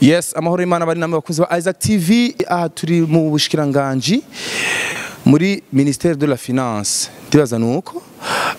yes amahoro y'imana bari namwe bakunzi ba Isaac TV aha turi mu bushikiranganji muri ministère de la finance. Ndibaza nuko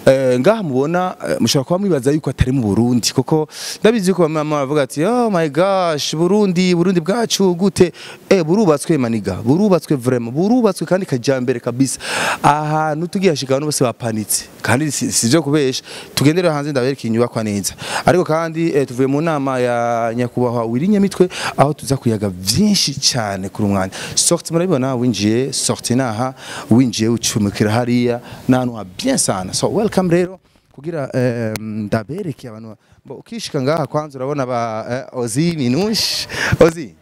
eh, ngaha mubona eh, mushobora kuba mwibaza yuko atari mu Burundi kuko ndabizi yuko bamwe bavuga ati oh my gosh Burundi Burundi bwacu gute? Eh burubatswe maniga. Burubatswe vraiment. Burubatswe kandi kajambere kabisa. Ahantu tugiye hashika abantu bose bapanitse. Kandi si si byo kubesha. Tugendere hanze ndabereka inyubakwa neza. Ariko kandi eh, tuvuye mu nama ya nyakubahwa Wirinyamitwe aho tuza kuyaga vyinshi cyane kuri umwanya. Sorti murabibona? Winjiye sorti naha. Winjiye ucumukira hariya. N'ahantu ha bien sana. So welcome rero. Kugira ndabereke abantu. Ukishika ngaha kwanza urabona ba eh, Ozi Minush Ozi.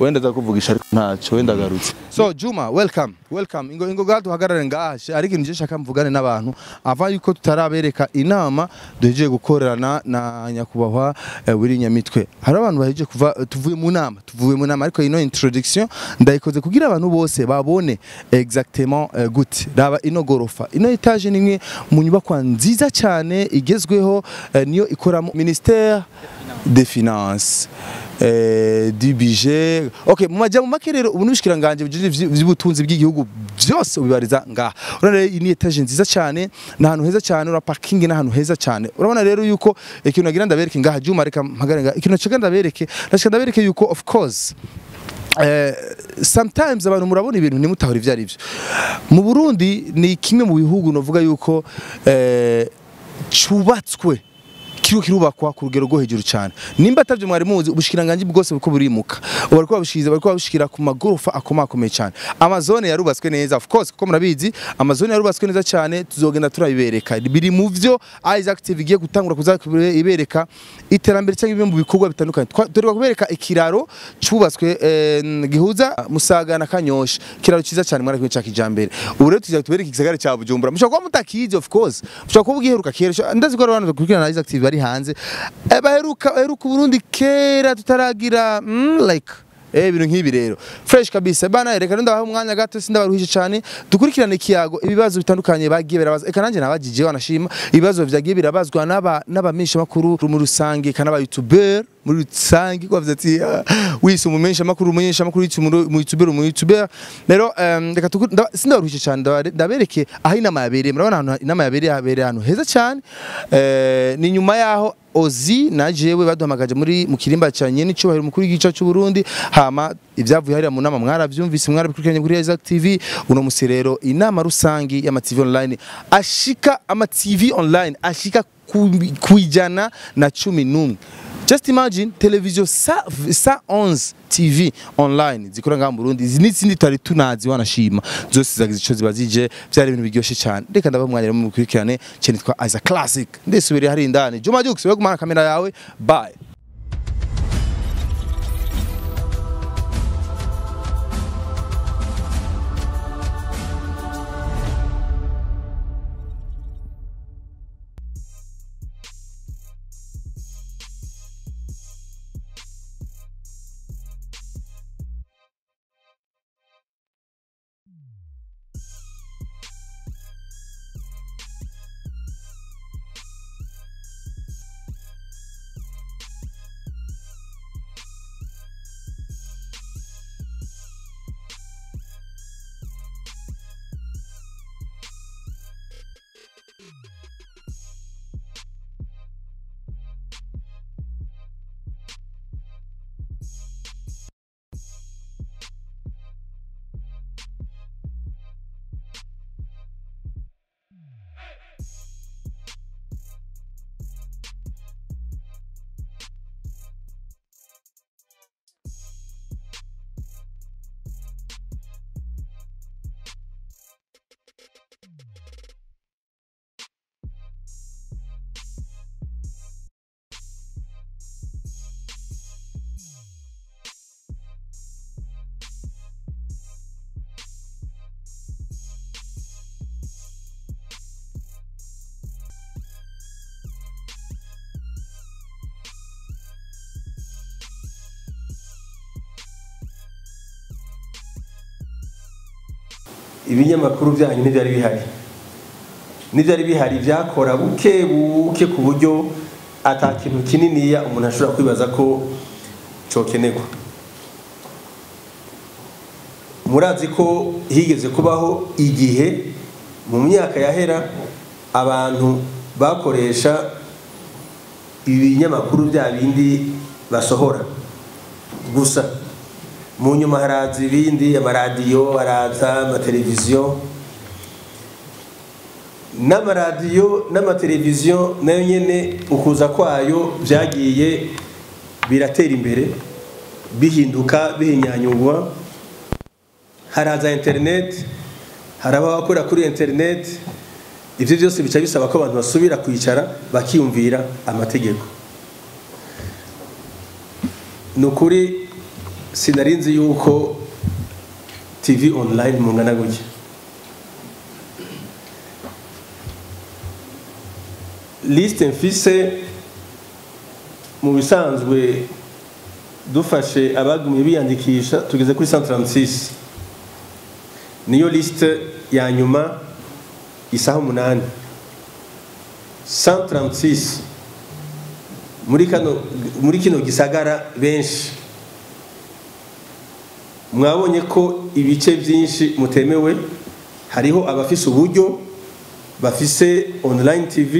Wenda ndakuvugisha ariko ntaco wenda garutse so Juma welcome welcome. Ingo ingo gato hagarare ngaha ariko nje shaka mvugane n'abantu. Ava yuko tutarabereka inama duhejeje gukorerana na nyakubahwa eh, Wirinyamitwe hari abantu bahejeje kuva tuvuye mu nama. Tuvuye mu nama ariko ino introduction ndayikoze kugira abantu bose babone exactement eh, gute. Raba ino gorofa. Ino etage ni imwe mu nyubakwa nziza cyane igezweho eh, niyo ikoramo ministère des finances. Eh, budget okay mu majya mu make rero ubu n'ubushikiranganje by'ubutunzi bw'igihugu byose ubibariza ngaha. Urabona iyi ni etage nziza cyane ni ahantu heza cyane ura parking ni ahantu heza cyane. Urabona rero yuko ikintu nagira ndabereke ngaha Juma reka mpagare ngaha ikintu nashaka ndabereke nashaka ndabereke yuko of course Eh, sometimes abantu murabona ibintu ntimutahura ivyo ari byo mu Burundi ni kimwe mu bihugu novuga yuko eh, cubatswe kiriho kirubakwa ku rugero rwo hejuru cyane. Nimba atavyo mwari muzi ubushikiranganje bwose buko burimuka. Bariko babushikiza bariko babushikira ku magorofa akomakomeye cyane. Amazone yarubatswe neza of course kuko murabizi amazone yarubatswe neza cyane tuzogenda turabibereka biri mu vyo Isaac TV igiye gutangura kuza ibereka iterambere cyangwa ibyo mu bikorwa bitandukanye. Turi kubereka ikiraro cyubatswe eh, gihuza Musaga na Kanyosha. Kiraro cyiza cyane mwari cya kijambere. Ubu rero tuzajya tubereka igisagara cya Bujumbura. Kuba mutakizi of course. Mushobora kuba ugiheruka kera. Ndazi ko abantu bakurikirana Isaac TV bari hanze. Eh, baheruka baheruka Burundi kera tutaragira mm, like Eh ibintu nk'ibi rero. Fresh kabisa. Bana reka ndabaha umwanya gato sindabaruhishe cyane dukurikirane ikiyago ibibazo bitandukanye bagiye birabaza. Eka nanjye nabagije wanashima. Ibibazo vyagiye birabazwa n'aba n'abamenyesha makuru mu rusange kana ba youtuber muri rusange ko bavuze ati ah, wise umumenyesha makuru umumenyesha makuru mu youtuber mu youtuber rero reka sindabaruhishe cyane ndabereke aho inama yabereye. Murabona ahantu inama yabereye habereye ahantu heza cyane. Eh, ni nyuma yaho Ozi na jewe baduhamagaje muri mu kirimba cyanye n'icubahiro umukuru w'igice cy'u Burundi hama ibyavuye hariya mu nama mwarabyumvise mwarabikurikiranye kuri Isaac TV uno musi rero inama rusangi y'ama TV online. Ashika ama TV online ashika ku- kuijana na cumi n'umwe. Just imagine televiziyo sa, sa 11 TV online zikora ngaha mu Burundi izi n'izindi tutari tunazi wanashima. Zose zagize ico ziba zije byari ibintu biryoshye cyane reka ndaba mwanya rero mukurikirane cyane twa Isaac Classic. Ndesubire hari indani. Juma Jux we gumana kamera yawe. Bye. ibinyamakuru byanyu ntibyari bihari. N'ibyari bihari byakora buke buke ku buryo atakintu kininiya umuntu ashobora kwibaza ko cyokenerwa. Murazi ko higeze kubaho igihe mu myaka yahera abantu bakoresha ibinyamakuru bya bindi basohora. Gusa mu nyuma haraza ibindi amaradiyo haraza amateleviziyo. N'amaradiyo n'amateleviziyo na yo nyine ukuza kwayo byagiye biratera imbere bihinduka bihinyanyurwa haraza interineti hari abakora kuri interineti ibyo byose bica bisaba ko abantu basubira kwicara bakiyumvira amategeko. Ni ukuri sinarinzi yuko tv online mungana gutya? Lisite mfise mu bisanzwe dufashe abagumye biyandikisha tugeze kuri 136 niyo lisite ya nyuma isaha umunani. 136 muri kano muri kino gisagara benshi. Mwabonye ko ibice byinshi mutemewe hariho abafise uburyo bafise online tv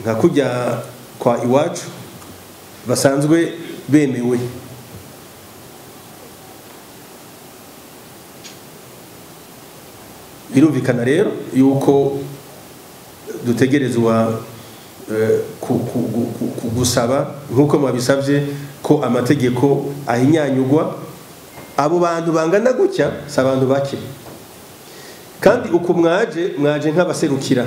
nka kujya kwa iwacu basanzwe bemewe. Birumvikana rero yuko dutegerezwa gusaba nk'uko mwabisabye ko amategeko ahinyanyugwa abo bantu bangana gutya si abantu bake. Kandi uko mwaje mwaje nk'abaserukira.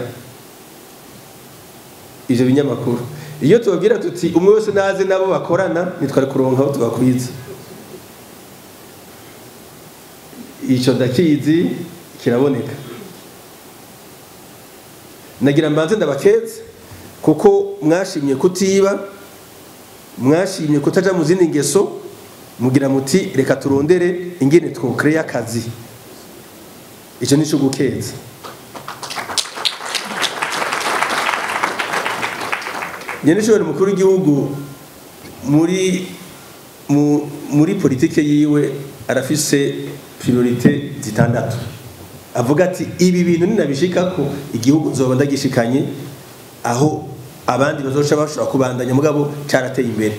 Ibyo binyamakuru. Iyo tubabwira tuti umwe wese naze nabo bakorana nitwari kuronka aho tubakwiza icyo ndakizi kiraboneka. Nagira mbanze ndabakeze kuko mwashimye kutiba mwashimye kutaja mu zindi ngeso mugira muti reka turondere ingene twokreye akazi. Icyo ni cyo gukeza nyenishobora mukuru w'igihugu muri muri politike yiwe arafise priorite zitandatu. Avuga ati ibi bintu ninabishika ko igihugu nzoba ndagishikanye aho abandi bazoca bashobora kubandanya. Mugabo cyarateye imbere.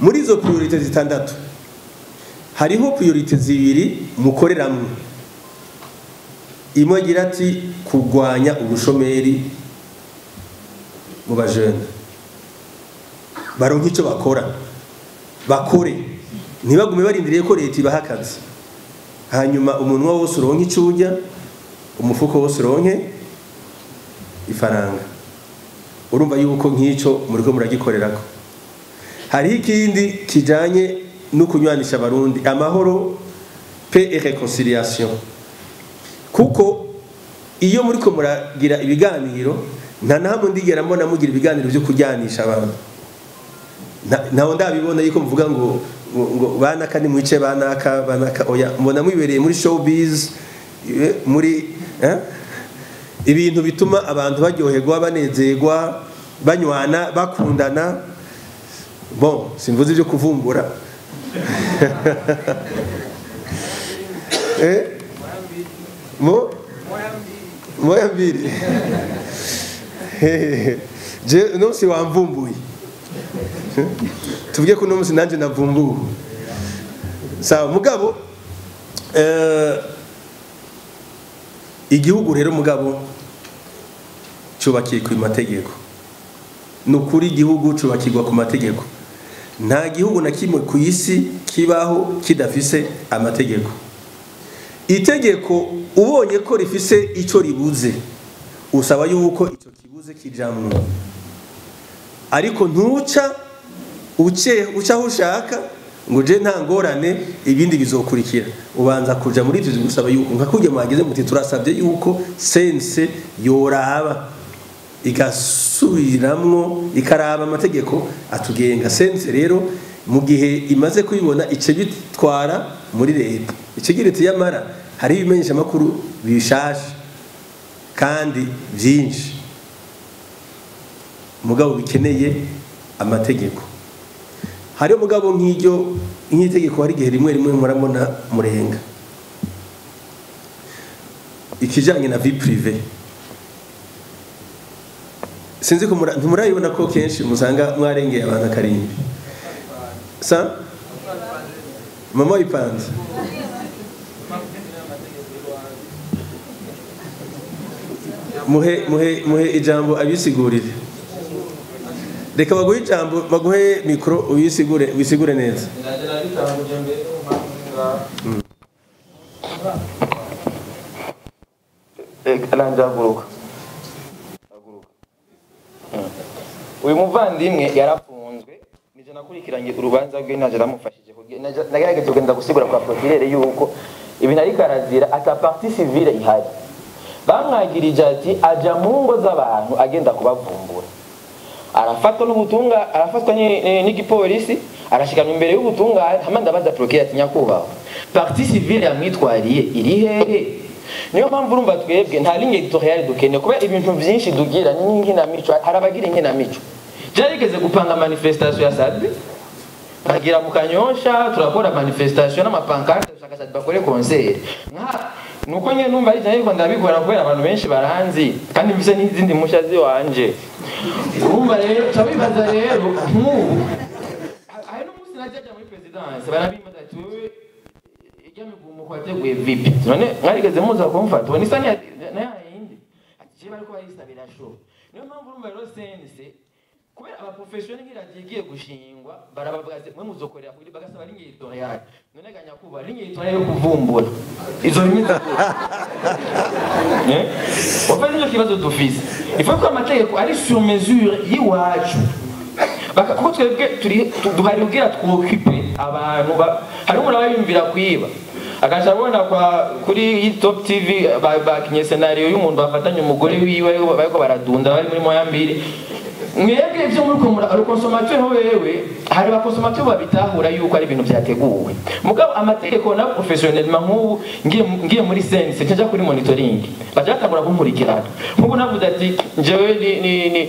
Muri izo priorite zitandatu hariho priorite zibiri mukoreramwe imwe agira ati kurwanya ubushomeri mu bajene baronke icyo bakora. Bakore. Ntibagume barindiriye ko leta ibaha akazi. Hanyuma umunwa wose uronke icyo urya umufuko wose uronke ifaranga. Urumva yuko nk'icyo muri ko muragikorerako. Hariho ikindi kijyanye no kunywanisha abarundi. Amahoro pe reconciliation kuko iyo muri ko muragira ibiganiro nta na hamwe ndigera mbona mugira ibiganiro byo kujyanisha abantu. Ntawe ndabibona yuko muvuga ngo ngo banaka ni mwice banaka banaka oya mbona mwibereye muri showbiz muri ibintu bituma abantu baryoherwa banezerwa banywana bakundana. Bon simvuze ibyo kuvumbura mo? Moya mbiri uno munsi wamvumbuye tuvuge ko uno munsi nanjye navumbuwe sawa mugabo igihugu rero mugabo cyubakiye ku mategeko ni ukuri igihugu cyubakirwa ku mategeko nta gihugu na kimwe ku isi kibaho kidafise amategeko. Itegeko ubonye ko rifise icyo ribuze usaba yuko icyo kibuze kijamwo. Ariko ntuca uca aho ushaka ngo uje nta ngorane ibindi bizokurikira. Ubanza kuja muri ibyo gusaba yuko nka kujya mwageze muti turasabye yuko sense yoraba. Igasubiramwo ikaraba amategeko atugenga sense rero mu gihe imaze kubibona ice bitwara muri leta. Ikigira iti yamara hari ibimenyesha amakuru bishashe kandi byinshi. Mugabo bikeneye amategeko. Hariho mugabo nk'iryo nk'itegeko hari igihe rimwe rimwe murabona murenga. Ikijanye na vie prive sinzi ko mura- ntimurayibona ko kenshi musanga mwarengeye abantu akarimbi. Sa? Mama wipanze muhe muhe muhe ijambo abisigurire. Reka baguhe ijambo baguhe mikoro uyisigure wisigure neza. Aranjaguruka uyu muvandimwe yarafunzwe nije nakurikiranye urubanza rwe naje namufashije nagerageje kugenda gusigura kwa procureur yuko ibintu ariko arazira ata partie civile ihari. Bamwagirije ati aja mu ngo z'abantu agenda kubavumbura. Arafatwa n'ubutunga arafatwa ni- ni- n'igipolisi arashikanwa imbere y'ubutungane hama ndabaza procureur ati nyakubahwa partie civile yamwitwariye iri hehe? Niyo mpamvu urumva twebwe nta ligne editoriale dukeneye. Kubera ibintu byinshi dugira n'inkinamico hari abagira inkinamico byarigeze gupanga manifestation ya sadbi bagira mu kanyosha turakora manifestation n'amapankarte dushaka sadbi bakore concert. Nka nuko nyine numva ari cyane ndabikora kubera abantu benshi baranzi kandi mvise n'izindi musha ziwanje. Urumva rero turabibaza rero nk'ubu hari n'umunsi najyaga muri perezidansi barabimaza ati wowe ijya migumu kwateguye vipi? None mwarigeze muza kumfata ubu nisa na yindi ati je bariko barisabira show niyo mpamvu urumva rero sense kubera abaprofessione nk'iradiyo igiye gushingwa barabavuga ati mwe muzokorera kuri bagasaba ligne editoriale none ga nyakubahwa ligne editoriale yo kuvumbura. Izo rimwe wafite nicyo kibazo dufise. Ifuko ko amategeko ari sur mesure y'iwacu. Baka- kuko twebwe duhari kugira twokipe abantu ba- hari umuntu aba yumvira kwiba akaja abona kuri top tv ba- bakinye senariyo y'umuntu bafatanye umugore wiwe bariko baradunda bari muri moya mbiri. Mwebwe ivyo muriko mura arukonsomateri wewe hari abakonsomateri babitahura yuko ari ibintu vyateguwe. Mugabo amategeko na professionnellement nk'ubu ngiye muri sense ncaja kuri monitoring. Baja batangura kunkurikirana nk'ubu navuze ati njewe ni ni ni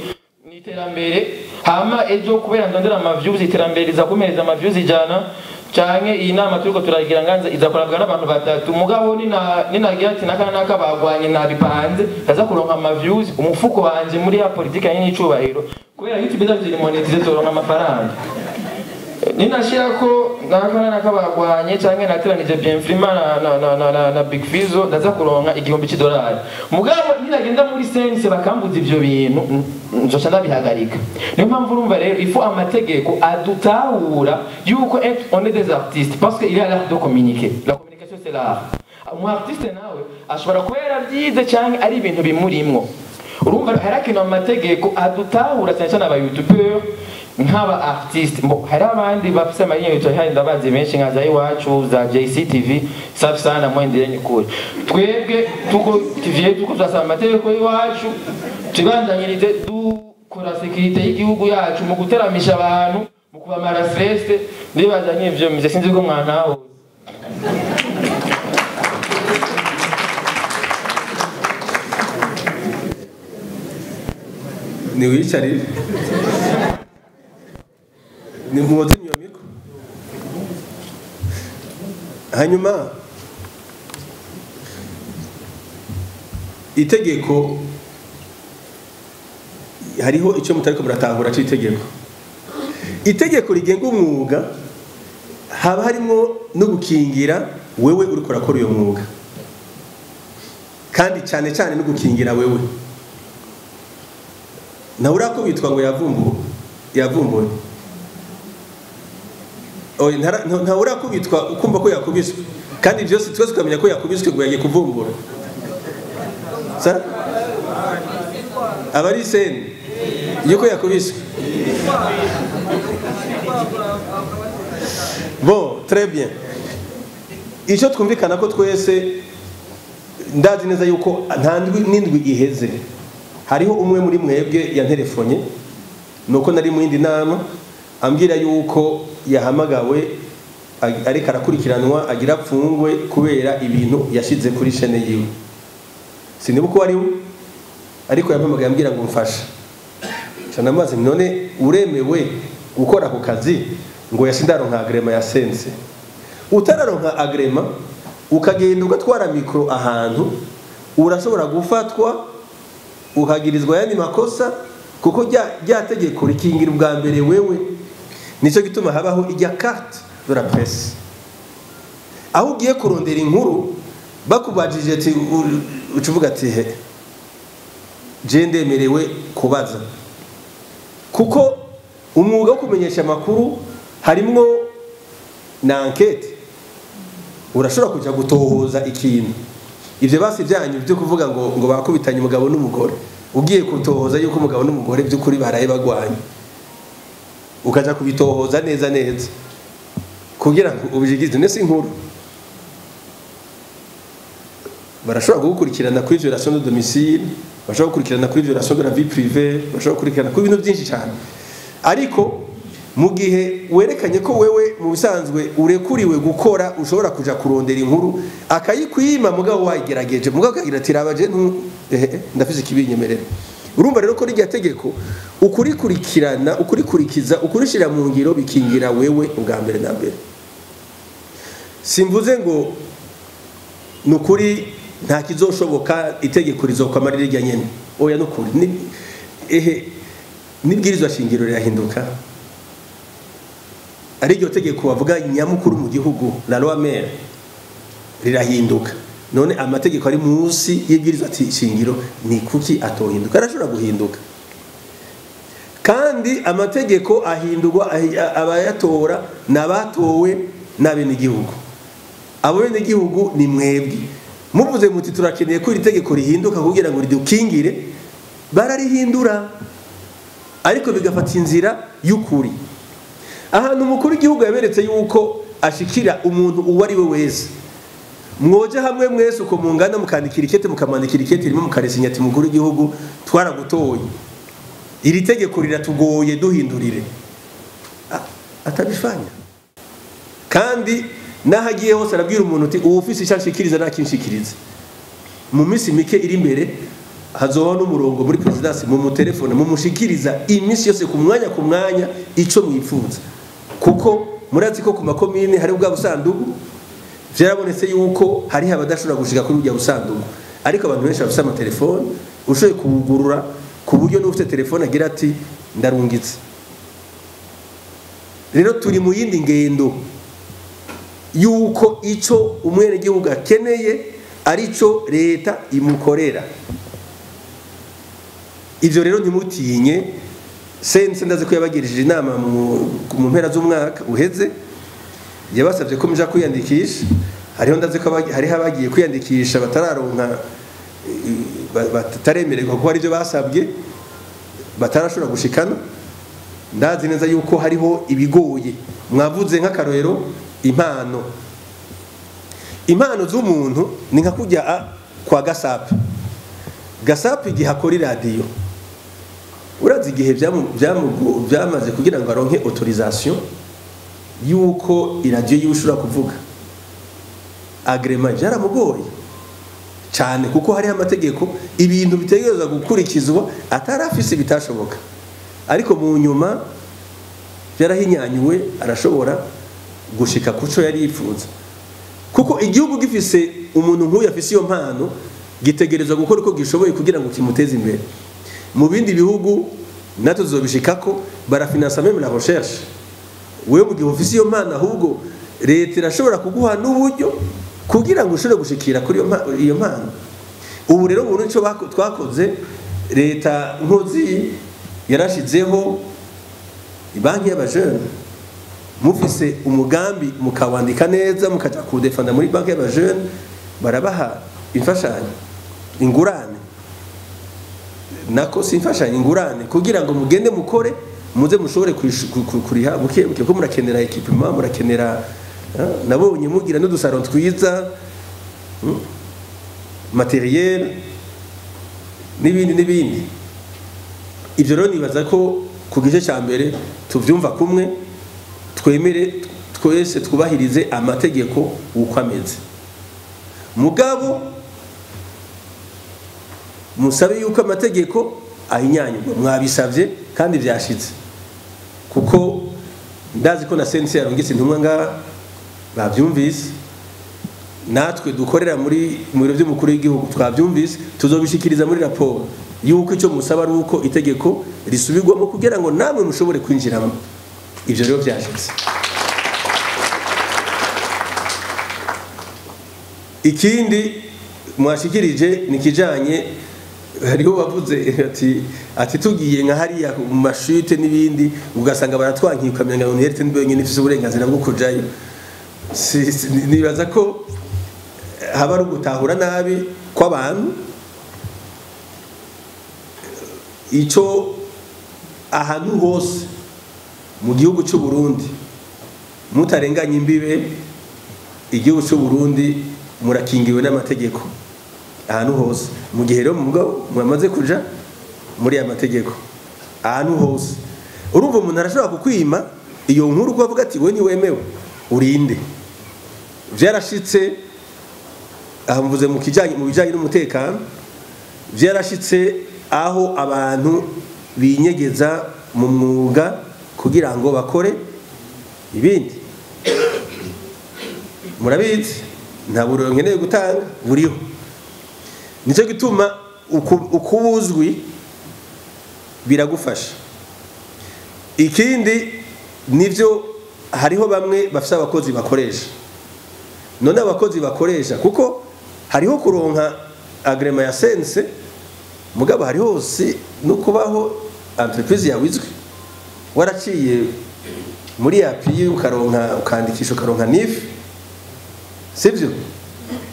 ni iterambere. Hama ejo kubera ndondera amaviews iterambere riza kumereza amaviews ijana canke iyi nama turiko turagira nganza iza kurabwa n'abantu batatu. Mugabo nina ninagira ati naka naka bagwanye nabipanze ndaza kuronka amaviews umufuko wanje muri ya politika yini icubahiro kubera youtube ziri monetize turonka amafaranga. Ninashira ko naka naka bagwanye canke nateranije Bienfrima na, na, na, na, na, na Big Fizo ndaza kuronka igihumbi c'idolari. Mugabo ninagenda muri sense bakambuza ivyo bintu. Nzoca ndabihagarika. Niyo mpamvu urumva rero ifu amategeko adutahura yuko être on est des artistes parce qu'il y a l'art de communiquer. La communication c'est l'art. Umu artiste nawe ashobora kuba yaravyize canke ari ibintu bimurimwo. Urumva harakenewe amategeko adutahura cyane cyane aba youtubeur nk'aba artiste. Hari abandi bafise amalinye youtube hari ndabazi benshi nka za iwacu za JCTV safi sana mwendeleni kure twebwe tuko tuvye tuko turasaba amategeko y'iwacu tubandanyirize dukora sekirite y'igihugu yacu mu guteramisha abantu mu kubamara stress. Ndibaza nk'ivyo mvye sinzi ko mwantahuza ni wicarire ni muwoze iyo miko hanyuma itegeko hariho icyo mutariko muratahura cy'itegeko itegeko rigenga umwuga haba harimo no gukingira wewe uriko urakora uyo mwuga. Kandi cyane cyane no gukingira wewe. Nawe urakubitwa ngo yavumbuwe. Yavumbuwe oya ntara- nta- ntawe urakubitwa ukumva ko yakubiswe. Kandi byose twese tukamenya ko yakubiswe ngo yagiye kuvumbura. Aba ari seni yuko yakubiswe. Très bien. Icyo twumvikana ko twese ndazi neza yuko nta ndwi n'indwi iheze. Hariho umwe muri mwebwe yanterefonye nuko nari mu yindi nama. Ambwira yuko yahamagawe ag- ariko arakurikiranwa agira apfungwe kubera ibintu yashyize kuri shene yiwe. Sinibuka uwo ari we ariko yampamagaye ambwira ngo mfashe. Cyane amazi none uremewe gukora ako kazi ngo yasindaronka agrema ya sense. Utararonka agrema ukagenda ugatwara mikoro ahantu urashobora gufatwa ukagirizwa yandi makosa kuko rya tegeko rikingira ubwa mbere wewe. Ni cyo gituma habaho ijya carte de la presse. Aho ugiye kurondera inkuru bakubajije ati u- uca uvuga ati he? Je ndemerewe kubaza. Kuko umwuga wo kumenyesha amakuru harimwo na ankete urashobora kujya gutohoza ikintu. Ibyo basi byanyu byo kuvuga ngo ngo bakubitanye umugabo n'umugore. Ugiye kutohoza yuko umugabo n'umugore by'ukuri baraye bagwanye. Ukajya kubitohoza neza neza. Kugira ngo ubijigize nese inkuru? Barashobora kugukurikirana kuri violation de domicile bashobora gukurikirana kuri violation de la vie privée bashobora gukurikirana kuri bintu byinshi cyane ariko mu gihe werekanye ko wewe mu bisanzwe urekuriwe gukora ushobora kuja kurondera inkuru akayikwima mugabo wayigerageje. Mugabo akagira ati rabaje ehe ndafise ikibinyemerera urumva rero ko rijya tegeko ukurikurikirana ukurikurikiza ukurishira mu ngiro bikingira wewe ubwa mbere na mbere. Simvuze ngo ni ukuri nta kizoshoboka itegeko rizokwama rirya nyene. Oya ni ehe nibwirizwa shingiro rirahinduka. Ari ryo tegeko bavuga nyamukuru mu gihugu la loi mère rirahinduka. None amategeko ari munsi y'ibwirizwa shingiro ni kuki atohinduka? Arashobora guhinduka. Kandi amategeko ahindurwa ahi- abayatora n'abatowe n'abenegihugu. Abo benegihugu ni mwebwe. Muvuze muti turakeneye ko iri tegeko rihinduka kugira ngo ridukingire. Bararihindura. Ariko bigafata inzira y'ukuri. Ahantu umukuru w'igihugu yaberetse yuko ashikira umuntu uwo ari we wese. Mwoje hamwe mwese uko mungana mukandikira ikete mukamandikira ikete rimwe mukaresinya ati mukuru w'igihugu twaragutoye. Iri tegeko riratugoye duhindurire. Atabifanya. Kandi n'aho agiye hose arabwira umuntu uti ubu ufise icyo anshikiriza nakinshikiriza mu minsi mike iri imbere hazobaho n'umurongo muri perezidansi mu mutelefone mumushikiriza iminsi yose ku mwanya ku mwanya icyo mwifuza kuko murazi ko ku makomine hari bwa busandugu byarabonetse yuko hariho abadashobora gushika kuri burya busandugu ariko abantu benshi bafite amatelefone ushoboye kuwugurura ku buryo n'ufite telefone agira ati ndarungitse. Rero turi mu yindi ngendo yuko icyo umwenegihugu akeneye ari cyo leta imukorera. Ibyo rero ntimutinye. Sense ndazi ko inama mu mpera z'umwaka uheze. Yabasabye ko muja kwiyandikisha. Hariho ndazi ko hariho abagiye kwiyandikisha batararonka ba- bataremererwa kuko hari ibyo basabye batarashobora gushikana. Ndazi neza yuko hariho ibigoye. Mwavuze nk'akarorero impano. Impano z'umuntu ni nka kujya kwa gasapu gasapu igihe akora iradiyo. Urazi igihe byamaze kugira ngo aronke autorisation yuko iradiyo yiwe ishobora kuvuga. Agrema byaramugoye cyane kuko hariho amategeko ibintu bitegerezwa gukurikizwa atari afise bitashoboka ariko mu nyuma byarahinyanyuwe arashobora gushika ku cyo yari yifuza. Kuko igihugu gifise umuntu nk'uyu afise iyo mpano gitegerezwa gukora uko gishoboye kugira ngo kimuteze imbere. Mu bindi bihugu natwe tuzobishikako barafinansa meme la recherche. Wewe mu gihe ufise iyo mpano ahubwo leta irashobora kuguha n'uburyo kugira ngo ushobore gushikira kuri iyo mpa- iyo mpano ubu rero ni cyo bako- twakoze leta nkozi yarashizeho banki y'abajene. Mufise umugambi mukawandika neza mukaja kuwudefanda muri banki y'abajene barabaha imfashanyo ingurane. Nako si imfashanyo ingurane kugira ngo mugende mukore muze mushobore kuriha buke buke ko murakenera ekipima murakenera ah, nabonye mugira n'udusaro twiza mm, materiel n'ibindi n'ibindi. Ibyo rero nibaza ko ku gice cya mbere tubyumva kumwe twemere twese twubahirize amategeko uko ameze. Mugabo musabe yuko amategeko ahinyanyurwa. Mwabisabye kandi byashitse kuko ndazi ko na sense yarungitse intumwa ngaha babyumvise. Natwe dukorera muri mu biro by'umukuru w'igihugu twabyumvise tuzobishikiriza muri raporo yuko icyo musaba ari uko itegeko risubirwamo kugira ngo namwe mushobore kwinjiramo. Ibyo rero byashyitse ikindi mwashikirije ni kijanye hariho bavuze ati ati tugiye nka hariya mu mashute n'ibindi ugasanga baratwankiye ukamenya ngo niyerete nibe nyine ifite uburenganzira bwo si- nibaza ko haba ari ugutahura nabi kw'abantu? Icyo ahantu hose mu gihugu cy'u Burundi mutarenganya imbibe igihugu cy'u Burundi murakingiwe n'amategeko. Ahantu hose. Mu gihe rero mwamaze kuja muri aya mategeko ahantu hose. Urumva umuntu arashobora kukwima iyo nkuru ko avuga ati we ntiwemewe urinde. Byarashitse aha mvuze mu bijanye n'umutekano byarashitse aho abantu binyegeza mu mwuga kugira ngo bakore ibindi. Murabizi? Nta buriro nkeneye gutanga buriho. Ni cyo gituma uku- ukuba uzwi biragufasha. Ikindi ni byo hariho bamwe bafite abakozi bakoresha. None abakozi bakoresha kuko hariho kuronka agrema ya sense mugabo hari hose no kubaho entreprise yawe izwi. Waraciye muri yapi ukaronka ukandikisha ukaronka nifu sibyo?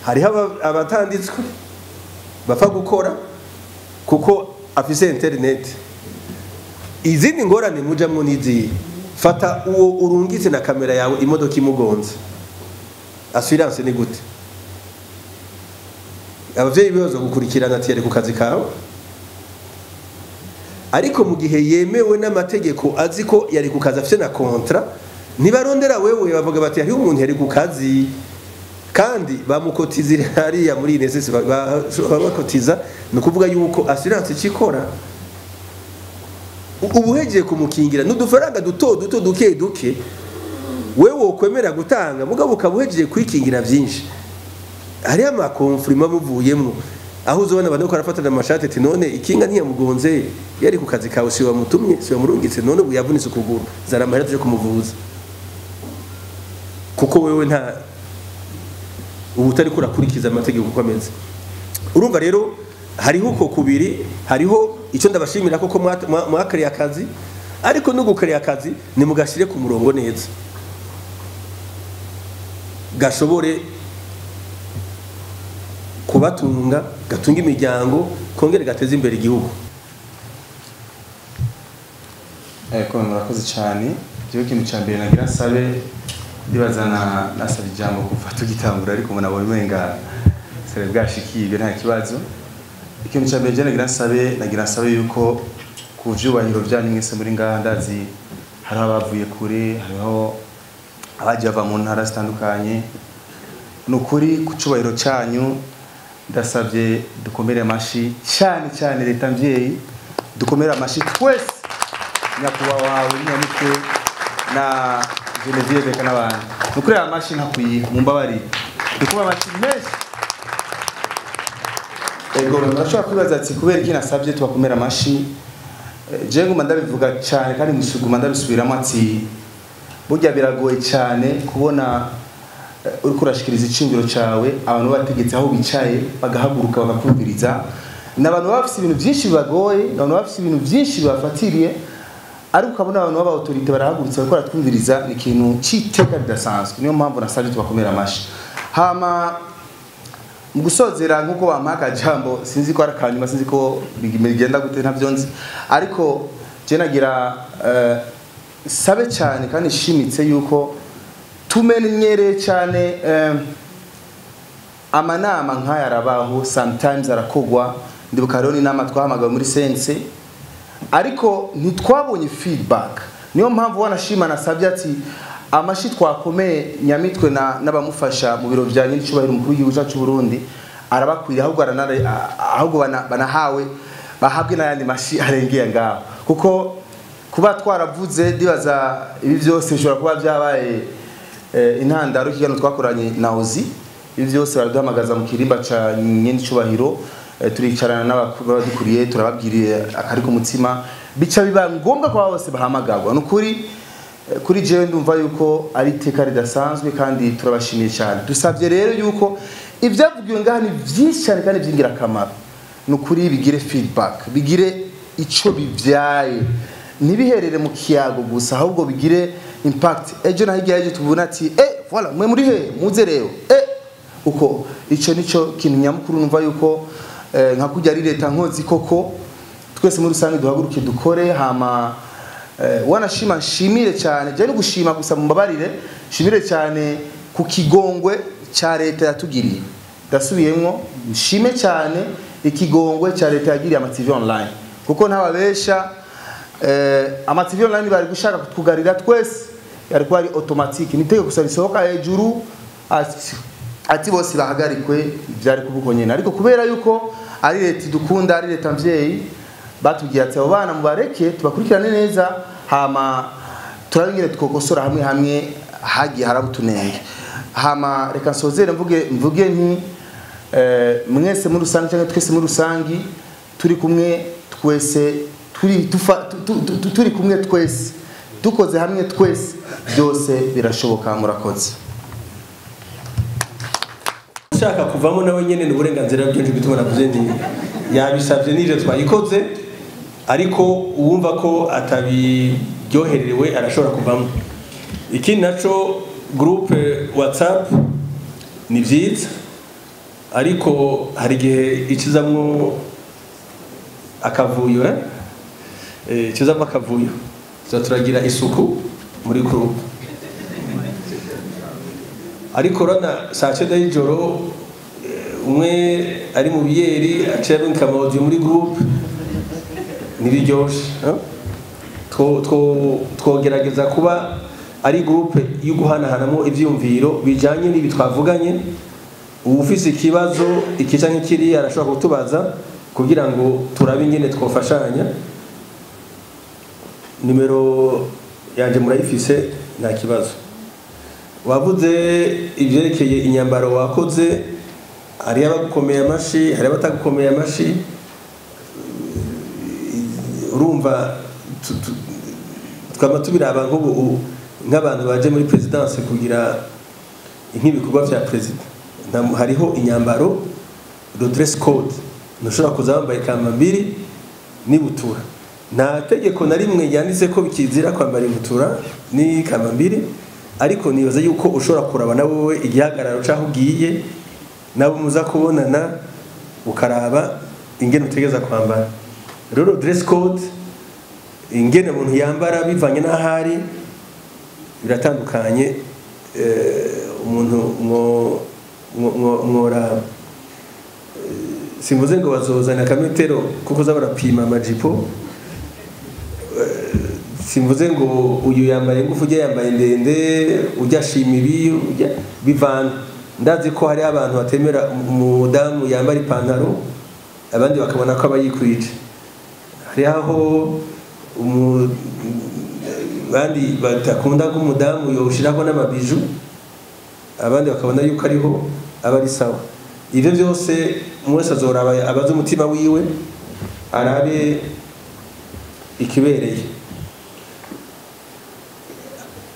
Hariho aba- abatanditswe. Bapfa gukora kuko afise interineti izindi ngorane mujamwo n'izihe fata uwo urungitse na kamera yawe imodoka imugonze. Assurance ni gute? Abavyeyi bibaza gukurikirana ati yari ku kazi kawe? Ariko mu gihe yemewe n'amategeko azi ko yari ku kazi afite na kontra ntibarondera wewe bavuga bati hariho umuntu yari ku kazi. Kandi bamukotizira hariya muri inesesi bakotiza ni ukuvuga yuko asiranse ikikora uba uhegiye kumukingira n'udufaranga duto duto duke duke we wokwemera gutanga mugabo ukaba uhegiye kwikingira byinshi. Hariho amakomfurima muvuyemo aho uzobona abantu ko arafatana amashati ati none ikinga ntiyamugonze. Yari ku kazi kawe siwa wamutumye siwa wamurungitse none ubu yavunitse ukuguru. Zari amahera tuje kumuvuza. Kuko wewe nta ubu utari kurakurikiza amategeko uko ameze. Urumva rero hariho uko kubiri hariho icyo ndabashimira koko mwa- mwa- mwakariye akazi ariko no gukariye akazi ni mugashyire ku murongo neza. Gashobore kubatunga gatunga imiryango kongere gateze imbere igihugu. Murakoze cyane. Jewe ikintu cya mbere nagira nsabe ndibaza na nasaba ijambo kuva tugitangura ariko umuntu abonye umenga sere bwashikirwe nta kibazo. Ikintu cya mbere nagira nsabe nagira nsabe yuko ku vyubahiro byanyu mwese muri ngaha ndazi hariho abavuye kure hariho abagiye bava mu ntara zitandukanye. Ni ukuri ku cyubahiro cyanyu ndasabye dukomere amashi cyane cyane leta mvyeyi dukomere amashi twese. Nyakubahwa wawe nyamitwe na Genevieve n'abandi ni ukuri aya mashi ntakwiye mumbabarire dukomere amashi menshi. Ego murashobora kwibaza ati kubera iki nasabye tubakomera amashi Eh, jewe nguma ndabivuga cyane kandi musuguma ndabisubiramo ati burya biragoye cyane kubona eh, uriko urashikiriza iciyumviro cawe abantu bategetse aho bicaye bagahaguruka bagakumviriza. Ni abantu baba bafise ibintu byinshi bibagoye ni abantu baba bafise ibintu byinshi bibafatiriye ariko ukabona abantu baba autorite barahagurutse bariko baratwumviriza ni ikintu c'iteka ridasanzwe. Niyo mpamvu nasabye tubakomera amashi hama mu gusozera nk'uko bampaye akajambo sinzi ko ari akanyuma sinzi ko bigenda gute ntabyo nzi. Ariko je nagira eh, sabe cyane kandi shimitse yuko tumenyereye cyane eh, amanama nk'aya arabaho sometimes arakogwa. Ndibuka rero n'inama twahamagawe muri sense ariko ntitwabonye feedback. Niyo mpamvu wanashima nasabye ati amashi twakomeye nyamitwe na n'abamufasha mu biro bya nyir'icyubahiro umukuru w'igihugu cyacu Burundi arabakwiriye ahubwo ahubwo bana- banahawe bahabwe n'ayandi mashi arengeye ngaho. Kuko kuba twaravuze ndibaza ibi byose bishobora kuba byabaye eh, intandaro y'ikiganiro twakoranye na ozi ibi byose baraduhamagaza mu kirimba ca nyenicubahiro eh, turicarana n'abadukuriye turababwiriye akari ku bica biba ngombwa ko bose bahamagarwa ni ukuri eh, kuri jewe ndumva yuko ari iteka ridasanzwe kandi turabashimiye cyane. Dusabye rero yuko ibyavugiwe ngaha ni byinshi cyane kandi by'ingirakamaro ni ukuri bigire feedback bigire ico bibyaye ntibiherere mu kiyago gusa ahubwo bigire impact. Ejo na hirya y'ejo tubona ati eh voilà mwe muri he? Muze rero. Eh uko ico nico kintu nyamukuru numva yuko nka kujya ari leta nkozi koko twese muri rusange duhaguruke dukore hama eh, wanashima nshimire cyane no gushima gusa mumbabarire nshimire cyane ku kigongwe cya leta yatugiriye. Ndasubiyemwo nshime cyane ikigongwe cya leta yagiriye ama TV online. Kuko ntababesha eh, ama TV online bari gushaka kutugarira twese. Yari kuba ari automatique. Nitege gusa risohoka hejuru ati, bose bahagarikwe byari kubuko nyene ariko kubera yuko ari leta dukunda ari leta mvyeyi batubwiye ati abo bana mubareke tubakurikirane neza. Hama turabingire twokosora hamwe hamwe hagiye haraba utunenge hama reka nsozere mvuge mvuge nti eh, mwese muri rusange cyangwa twese muri rusangi turi kumwe twese turi turi kumwe twese. Dukoze hamwe twese. Byose birashoboka murakoze. Ushaka kuvamo nawe nyene ni uburenganzira bwinshi bituma navuze nti yabisabye. N'ivyo twayikoze ariko uwumva ko atabiryoherewe arashobora kuvamo. Ikindi naco groupe whatsapp ni vyiza ariko hari igihe ikizamwo akavuyo eh? Eh, ikizamwo akavuyo. Turagira isuku muri groupe ariko rana saa cyenda y'ijoro eh, umwe ari mu biyeri aciye aboneka amawudiyo muri? Two- two- twogerageza kuba ari groupe yo guhanahanamo ivyiyumviro bijanye n'ibi twavuganye. Uwufise ikibazo iki canke kiriya arashobora kutubaza kugira ngo turabe ingene twofashanya nimero yanje murayifise nta kibazo. Wavuze ibyerekeye inyambaro wakoze hariyo abagukomeye amashi hariyo abatagukomeye amashi urumva twama tubiraba nk'ubu nk'abantu baje muri perezidanse kugira nk'ibikorwa vya perezida hariho inyambaro dress code. Ntushobora kuza wambaye kambambiri n'ibutura. Nta tegeko na rimwe ryanditse ko bikizira kwambara ibutura ni kambambiri ariko nibaza yuko ushobora kuraba na wowe igihagararo c'aho ugiye nabo muza kubonana ukaraba ingene utegeza kwambara. Rero dress code ingene umuntu yambara bivanye n'ahari biratandukanye eh, umuntu mwo- mwo- mwo- mworaba simvuze ngo bazozana akametero kuko za barapima amajipo. Eh, simvuze ngo uyu yambaye ngufu ujya yambaye ndende ujya ashima ibi bivana. Ndazi ko hari abantu batemera umudamu yambara ipantaro abandi bakabona ko aba yikwije hari aho abandi batakunda ko umudamu yoshiraho n'amabiju abandi bakabona yuko ariho aba ari sawa. Ibyo byose wese azoraba abaze umutima wiwe arabe ikibereye.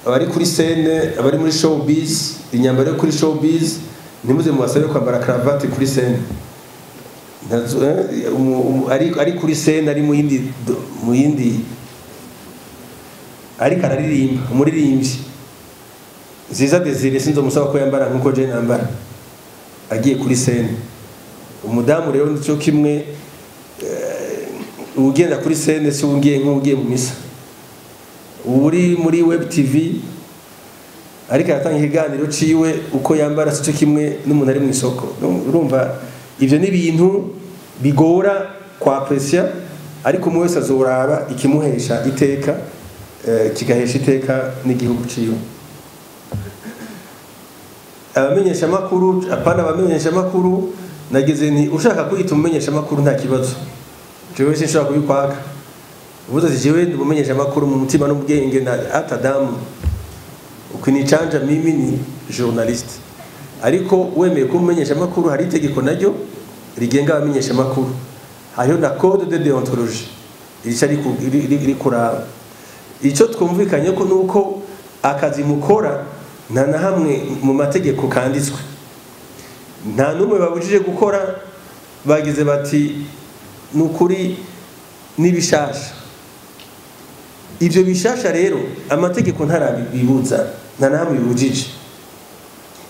Abari kuri sene abari muri showbiz inyambaro yo kuri showbiz ntimuze mubasabe kwambara karavati kuri sene eh, ari kuri sene ari mu yindi ariko araririmba umuririmbyi. Nziza desire sinzi umusaba ko yambara nk'uko je nambara agiye kuri sene umudamu rero ni cyo kimwe eh, ugenda kuri sene si ugiye nk'ugiye mu misa. Uri muri web tv ariko aratanga ikiganiro ciwe uko yambara cyo kimwe n'umuntu ari mu isoko. Urumva ivyo ni ibintu bigora kwa presya ariko umwe wese azoraba ikimuhesha iteka eh, kigahesha iteka n'igihugu ciwe. Abamenyesha makuru apana abamenyesha makuru nageze nti ushaka kwita umumenyesha makuru nta kibazo. Jewe sinshobora kubikwaka. Uvuze ati jewe ndumumenyesha amakuru mu mutima n'ubwenge. Na atadamu ukinicanja mimi ni journaliste ariko wemeye ko umumenyesha amakuru hari itegeko naryo rigenga abamenyesha amakuru. Hariho na code de deontologie irica riri kuraba icyo twumvikanye ko nuko akazi mukora nta na hamwe mu mategeko kanditswe. Nta n'umwe babujije gukora bagize bati ni ukuri n'ibishasha ibyo bishasha rero amategeko ntarabibuza nta na hamwe bibujije.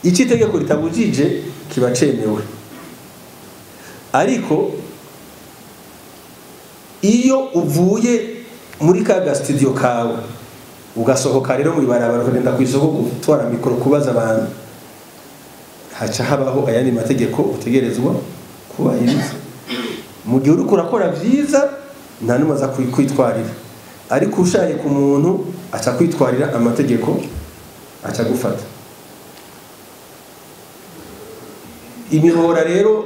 Icyo itegeko ritabujije kiba cemewe. Ariko iyo uvuye muri ka gasitidiyo kawe ugasohoka rero mu ibarabara ukagenda ku isoko gutwara mikoro kubaza abantu haca habaho ayandi mategeko utegerezwa kubahiriza mu gihe uriko urakora byiza nta n'umwe aza kwitwarira. Ariko ushaye ku muntu aca kwitwarira amategeko aca gufata imihora rero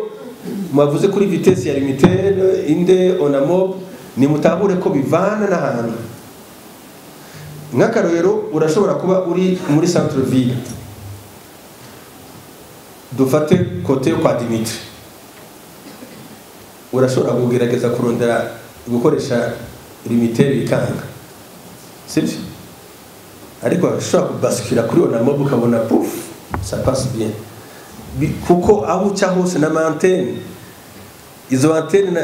mwavuze kuri vitesi ya limitere inde onamob nimutahure ko bivana n'ahantu. Nk'akarorero urashobora kuba uri muri centre ville. Dufate kote kwa dimitri. Urashobora kugerageza kurondera gukoresha limitere bikanga sibyo ariko urashobora kubasikira kuri onamob ukabona puf ça passe bien. Kuko aho uca hose n'amantene izo antene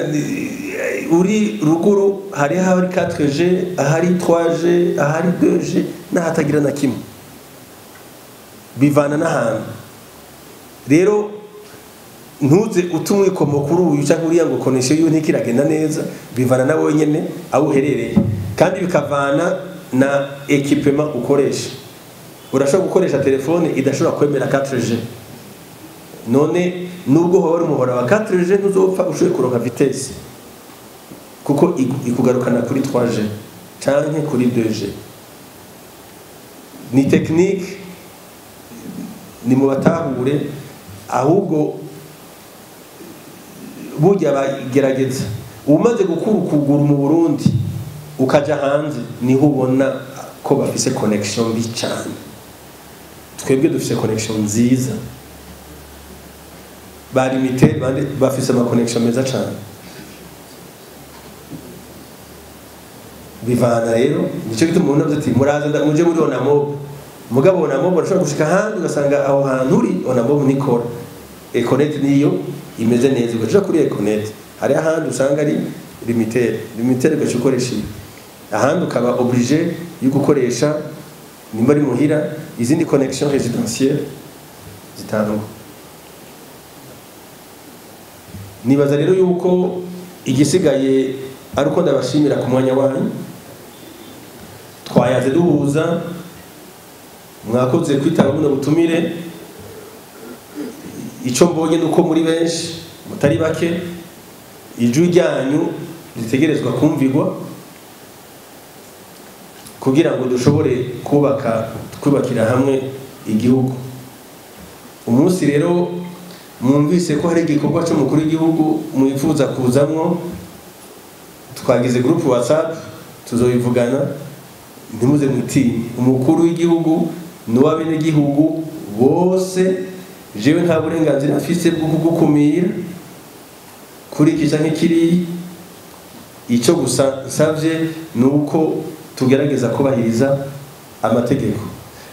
uri ruguru hari ahari 4G ahari 3G ahari 2G n'ahatagira na kimwe. Bivana n'ahantu. Rero ntuze utumwe kuri uyu cyangwa uriya ngo koneshe yo ntikiragenda neza bivana na wenyine aho uherereye. Kandi bikavana na ekipema ukoresha. Urashobora gukoresha telefone idashobora kwemera 4G none nubwo hoba umuhora wa 4G ntuzopfa ushoboye kuronka vitesse. Kuko ikugarukana kuri 3G canke kuri 2G ni technique ni mu batahure ahubwo burya bagerageza. Umaze gukura ukuguru mu Burundi ukaja hanze ni ho ubona ko bafise connection mbi cyane twebwe dufise connection nziza. Ba limite bandi bafise ama connection meza cyane bivana rero ni cyo gituma umuntu avuze ati muraza muje muri onamob mugabo onamob urashobora gushika ahandi ugasanga aho hantu uri onamob nikora econet niyo imeze neza. Ugaca kuri econet hari ahandi usanga ari limitere limitere ugaca ukoresha iyi. Ahandi ukaba oblige yo gukoresha nimba ari muhira izindi connection residentielle zitangwa nibaza rero yuko igisigaye ari uko ndabashimira ku mwanya wanyu. Twayaze duhuza mwakoze kwitaba buno butumire icyo mbonye ni uko muri benshi mutari bake ijwi ryanyu ritegerezwa kumvirwa kugira ngo dushobore kubaka twubakira hamwe igihugu. Umunsi rero mwumvise ko hari igikorwa cy'umukuru w'igihugu mwifuza kuzamwo twagize gurupe watsapu tuzobivugana ntimuze mutinye umukuru w'igihugu n'uw'abenegihugu bose jewe nta burenganzira afise bwo kugukumira kuri iki canke kiriya icyo gusa nsabye ni uko tugerageza kubahiriza amategeko.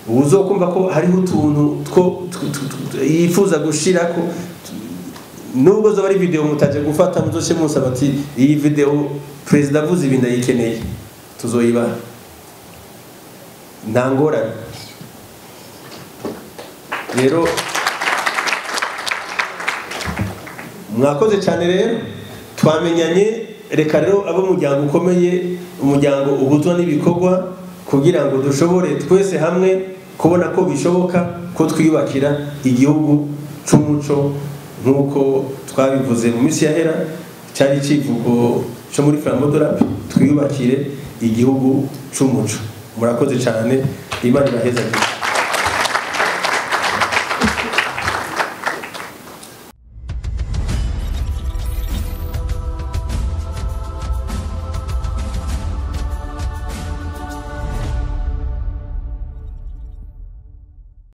Uzokumva ko hariho utuntu two yifuza gushirako. Nubwo zoba ari video mutaje gufata muzoce musaba ati iyi video perezida avuze ibi ndayikeneye. Tuzoyibaha nta ngorane. Rero mwakoze cyane rero. Twamenyanye reka rero abo umuryango ukomeye umuryango uhuzwa n'ibikorwa kugira ngo dushobore twese hamwe kubona ko bishoboka ko twiyubakira igihugu c'umuco nk'uko twabivuze mu minsi yahera cyari icivugo cyo muri flambodorapi twiyubakire igihugu c'umuco. Murakoze cyane imana iraheza.